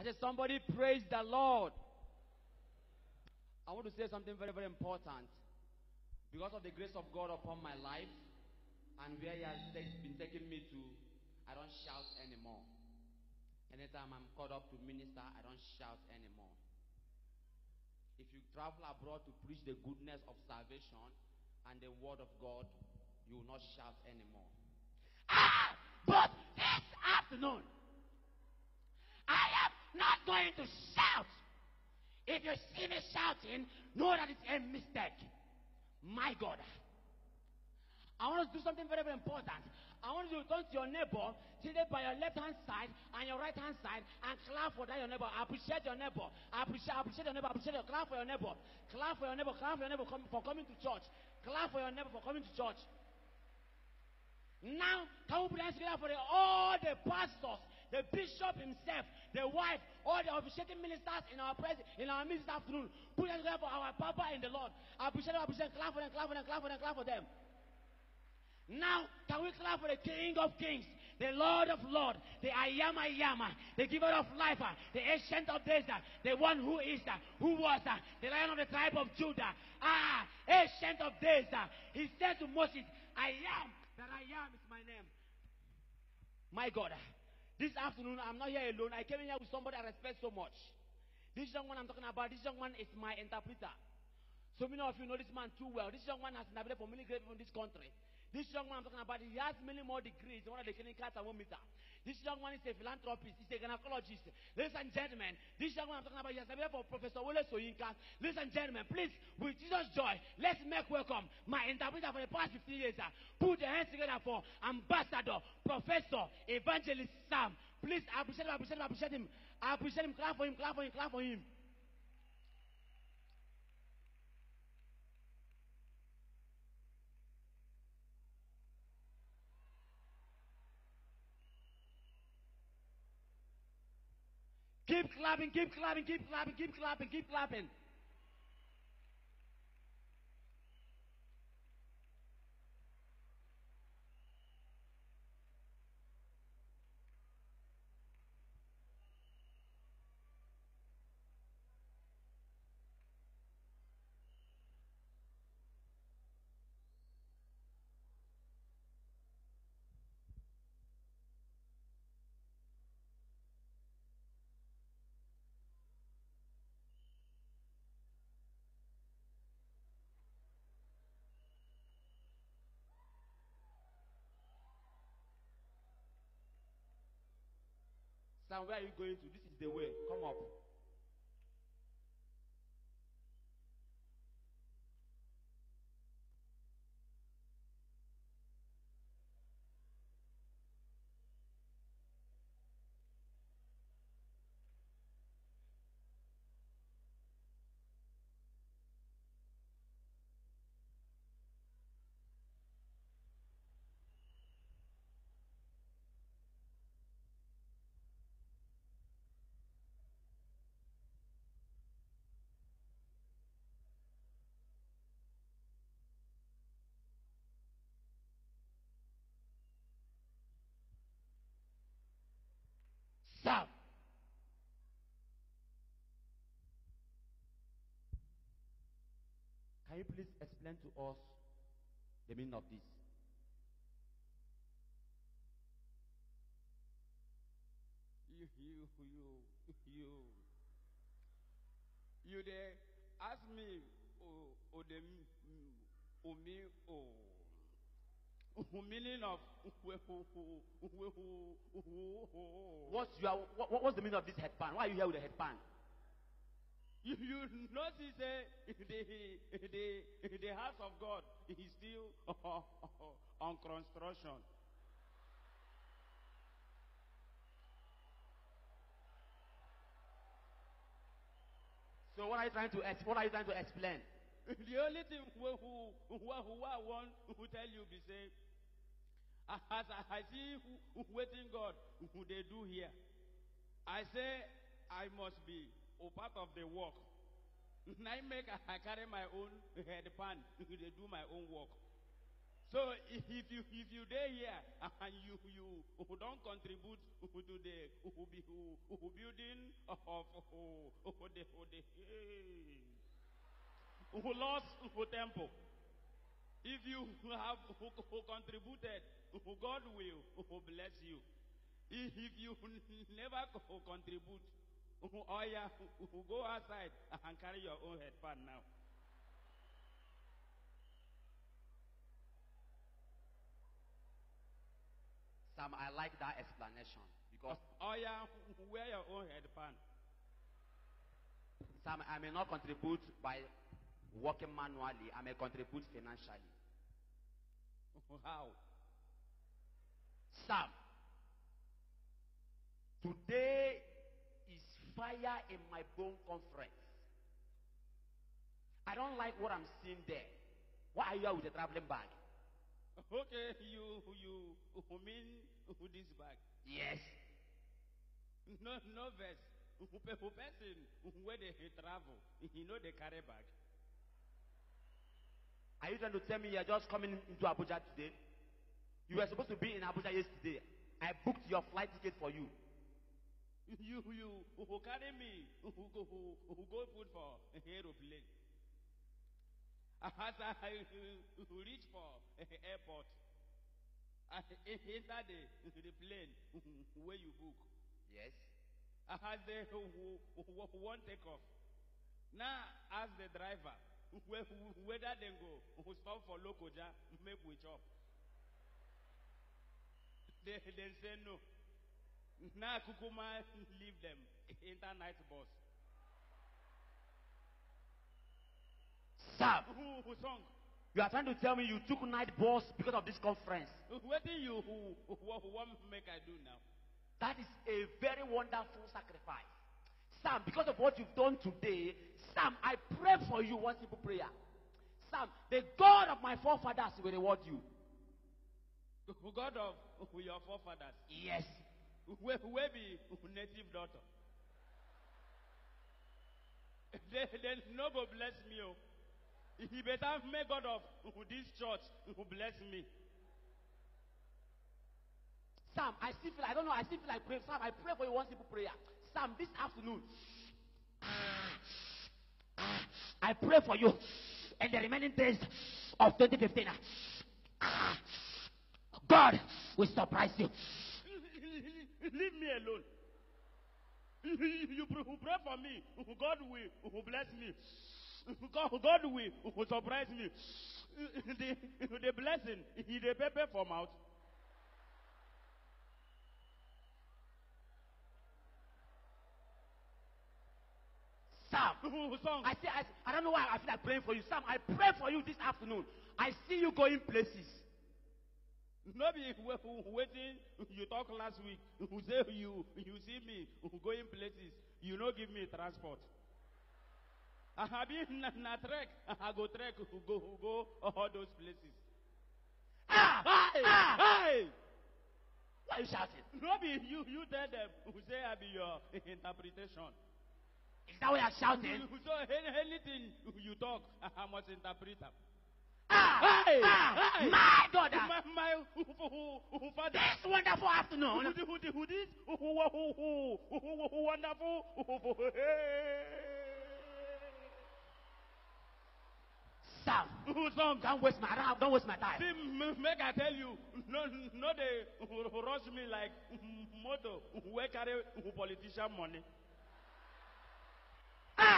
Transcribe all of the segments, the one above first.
I said, somebody praise the Lord. I want to say something very, very important. Because of the grace of God upon my life and where He has been taking me to, I don't shout anymore. Anytime I'm called up to minister, I don't shout anymore. If you travel abroad to preach the goodness of salvation and the word of God, you will not shout anymore. Ah! But this afternoon, going to shout. If you see me shouting, know that it's a mistake. My God. I want to do something very, very important. I want you to turn to your neighbor, seated by your left hand side and your right hand side, and clap for that your neighbor. Appreciate your neighbor. Appreciate, appreciate your neighbor. Appreciate your clap for your neighbor. Clap for your neighbor. Clap for your neighbor for coming to church. Clap for your neighbor for coming to church. Now, can we put hands together for the, all the pastors, bishop himself, the wife, all the officiating ministers in our presence, in our midst this afternoon. Put hands together for our Papa in the Lord. I Appreciate them, appreciate them, clap for them, clap for them, clap for them, clap for them. Now, can we clap for the King of Kings, the Lord of Lords, the Ayama Yama, the giver of life, the ancient of days, the one who is, who was, the lion of the tribe of Judah. Ah, ancient of days. He said to Moses, I am that I am is my name. My God, this afternoon I'm not here alone. I came here with somebody I respect so much. This young man I'm talking about, this young man is my interpreter. So many of you know this man too well. This young man has interpreted for many great in this country. This young man I'm talking about, he has many more degrees than one of the clinical thermometer. This young man is a philanthropist, he's a gynecologist. Ladies and gentlemen, this young man I'm talking about, he has been for Professor Wole Soyinka. Ladies and gentlemen, please, with Jesus' joy, let's make welcome my interpreter for the past 15 years. Put your hands together for Ambassador, Professor, Evangelist Sam. Please, appreciate him, appreciate him, appreciate him. I appreciate him. Clap for him, clap for him, clap for him. Keep clapping, keep clapping, keep clapping, keep clapping, keep clapping. Sam, where are you going to? This is the way. Come up. Serve. Can you please explain to us the meaning of this? You, you, you, you. You there ask me, oh, oh, the, mm, oh, me, oh meaning of what's your what, what's the meaning of this headband? Why are you here with a headband? You, you notice uh, the, the, the house of God is still on construction. So what are you trying to what are you trying to explain? the only thing who, who, who, who I want to tell you be say, as I, see who, waiting God who they do here, I say I must be a part of the work. I make I carry my own head pan. They do my own work. So if you if you there here and you you who don't contribute to the building of the the lost temple. If you have contributed, God will bless you. If you never contribute, oh yeah, go outside and carry your own headband now. Sam, I like that explanation because Oh yeah, wear your own headband. Sam, I may not contribute by working manually. I may contribute financially. How? Sam, today is fire in my bone conference. I don't like what I'm seeing there. Why are you here with a traveling bag? Okay, you you mean this bag? Yes. No no verse. Who pe- who person where they travel, you know they carry bag. Are you trying to tell me you're just coming into Abuja today? You were supposed to be in Abuja yesterday. I booked your flight ticket for you. You you who carry me who go who, who go put for aeroplane. As I reach for airport, I enter the the plane where you book. Yes. As they won't take off. Now ask the driver whether they go stop for Lokoja make we chop. They they say no. Now Kukuma leave them enter night bus. Sam, Who song? you are trying to tell me you took night bus because of this conference. What do you want make I do now? That is a very wonderful sacrifice. Sam, because of what you've done today, Sam, I pray for you one simple prayer. Sam, the God of my forefathers will reward you. God of your forefathers. Yes. Where, be native daughter? Then, no go bless me. Oh. He better make God of this church who bless me. Sam, I still feel, I don't know, I still feel like praying. Sam, I pray for you one simple prayer. Sam, this afternoon, I pray for you and the remaining days of 2015. God will surprise you. Leave me alone. You pray for me. God will bless me. God, will surprise me. The, the blessing, he the paper for mouth. Sam, Song. I say, I, I don't know why I feel like praying for you. Sam, I pray for you this afternoon. I see you going places. No be wh- wh- waiting. You talk last week. Who say you you see me going places. You no give me transport. I have been na, na trek. I go trek. Go go all those places. Ah! Hey, Ah! hey. Why are you shouting? No you you tell them. Who say I be your interpretation. Is that why you're shouting? So anything you talk, I must interpret them. Ah! Hey! Ah! Hey! My daughter! My my father. This wonderful afternoon. who, who, who this? Who, who, who, who, who, who, who, wonderful. Sam, song? don't waste my I don't waste my time. See, make I tell you, no, no, they rush me like motor. Where carry politician money?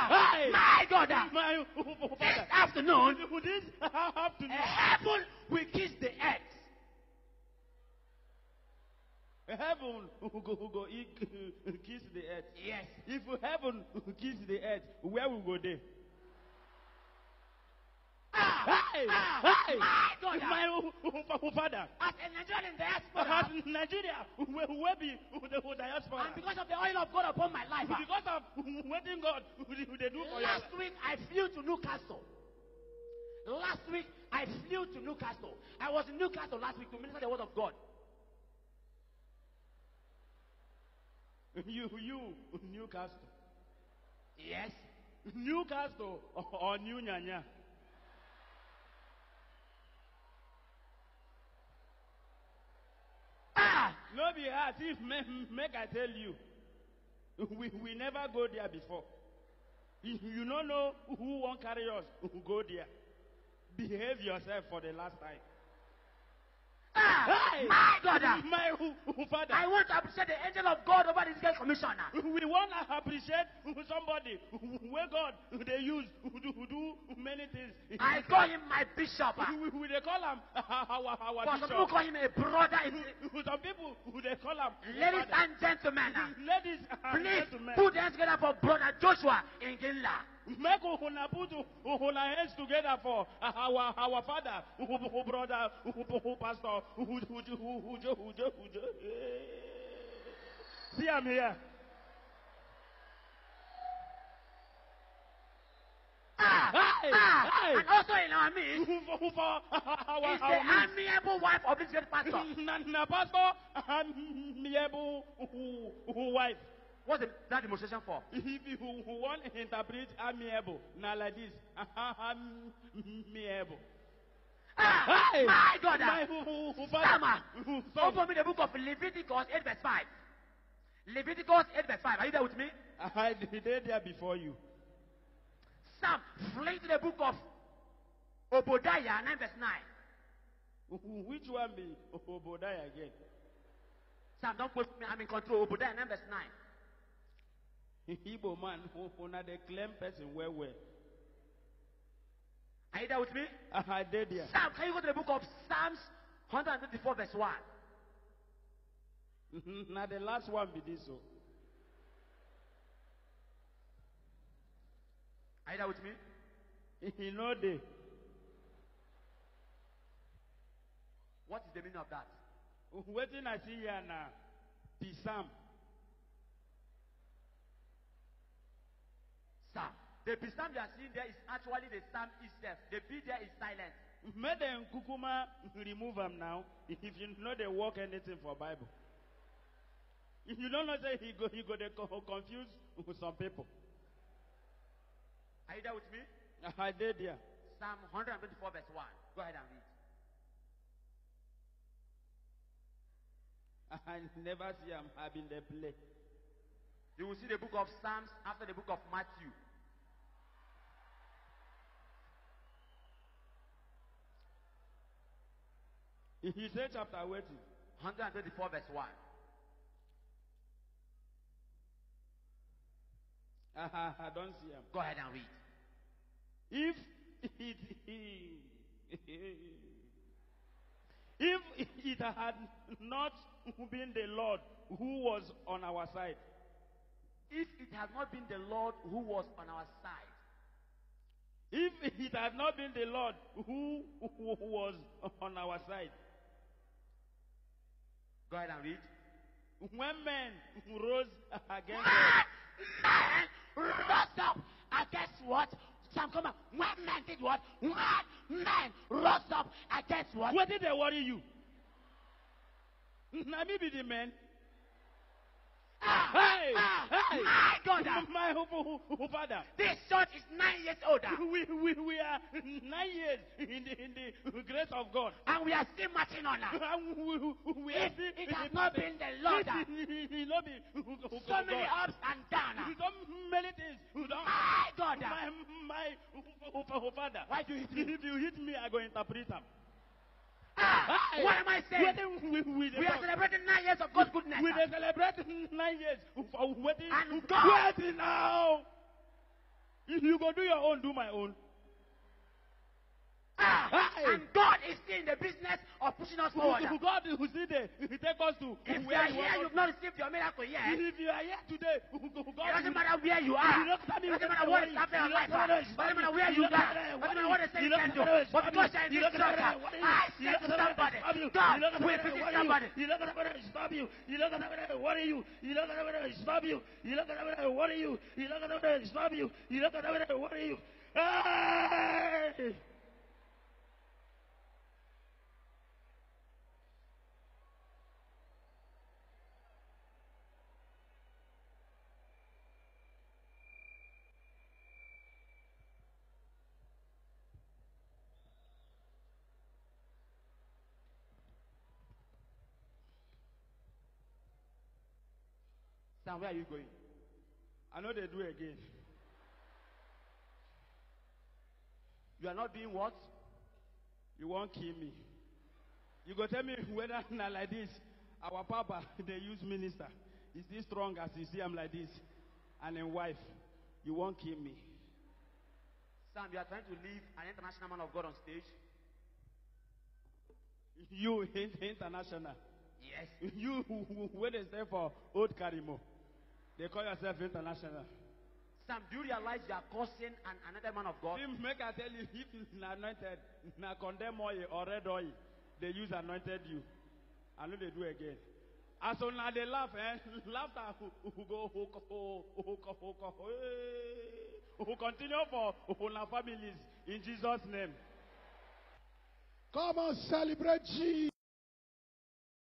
Ah! Hey! My daughter! My who, who, who, This afternoon, this? I have to know. heaven will kiss the earth. Heaven who go, who go kiss the earth. Yes. If heaven kiss the earth, where will go there? Ah! Hey! Ah! Hey! My daughter! My who, who, who Ah, father. As a Nigerian As diaspora, Nigeria, where be the diaspora? and because of the oil of God upon my life, ah. Because of waiting God, they- do for last week I flew to Newcastle. Last week I flew to Newcastle. I was in Newcastle last week to minister the word of God. You, you, Newcastle. Yes. Newcastle or, or New Nyanya. No be as if make, I tell you. We, we never go there before. You you don't know who won't carry us. Who Go there. Behave yourself for the last time. My ah. My father. I want to appreciate the angel of God over this great commissioner. we want to appreciate somebody where God they use who do, many things. I call him my bishop. ah. we, we, they call him our, our For some people call him a brother. Some people who they call him Ladies father. and gentlemen, ah, ladies and please gentlemen. put hands together for brother Joshua in Ginla. Make Uhuna put Uhuna heads together for our our father, who brother, who pastor, See, I'm here. Ah, aye, ah, aye. and also in our midst is the amiable wife of this great pastor. Pastor, amiable wife. What's the, that demonstration for? If you want to interpret amiable, na like this, amiable. Ah, Hey, my God. ah. Sama, open me the book of Leviticus 8 verse 5. Leviticus 8 verse 5. Are you there with me? I did there before you. Sam, flee to the book of Obadiah 9 verse 9. Which one be Obadiah again? Sam, don't put me. I'm in control. Obadiah 9 verse 9. Igbo man, who who na the claim person well well. Are you there with me? Uh-huh, I did there. Sam, can you go to the book of Psalms 124 verse 1? Mm-hmm, now the last one be this. Oh. Are you there with me? You know the What is the meaning of that? waiting I see here now. The Psalm. Psalm. The Psalm you are seeing there is actually the Psalm itself. The B there is silent. Mm-hmm. Make them kukuma remove them now. If you know they work anything for Bible. If you don't know say he go he go they co- confuse with some people. Are you there with me? I did there. Psalm 124 verse 1. Go ahead and read. I never see him having the play. You will see the book of Psalms after the book of Matthew. He said chapter waiting. 124 verse 1. I, don't see him. Go ahead and read. If it, if it had not been the Lord who was on our side, If it had not been the Lord who was on our side, if it had not been the Lord who was on our side, go ahead and read. when men rose against ah! us, Man rose up against what? Sam, come on. When men did what? When men rose up against what? what did they worry you? Now me be the man. Ah, Hey, ah, hey, My God. ah. my who- who- who father. This church is nine years older. we, we, we are nine years in the, in the grace of God. And we are still marching on now. And we, we, still it has not been the Lord It- it- it be So many ups and downs. ah. So many things. Don't- My God. ah. My, my father. Why do you hit me? If you hit me, I go interpret them. Ah, what am I saying? We, we, We are celebrating nine years of God's we dey celebrate nine years for waiting. And God- Waiting now. If you go do your own, do my own. And God is still in the business of pushing us forward. If you are here, you've not received your miracle yet. If you are here today, God it doesn't matter where you are. It doesn't matter what is happening in life. It doesn't matter where you are. It doesn't matter what they say you can do. But because you are in this structure, I say to somebody, God will visit somebody. You look at you. You look at what are you? going to at you. You not going to worry you? You not going to are you? You not going to worry you? Hey! Sam, where are you going? I know they do again. You are not doing what? You won't kill me. You go tell me whether not like this. Our papa, they use minister. Is this strong as you see I'm like this? And in wife, you won't kill me. Sam, you are trying to leave an international man of God on stage? You international. Yes. You when they say for old Karimo, they call yourself international. Sam, do you realize you are causing an, another man of God? See, make I tell you, if it's not anointed, na condemn oil or red oil, they use anointed you. I know they do again. As soon as they laugh, eh? Laughter who, who go who, who, who, who, who, who, eh, who continue for our families in Jesus' name. Come on, celebrate Jesus.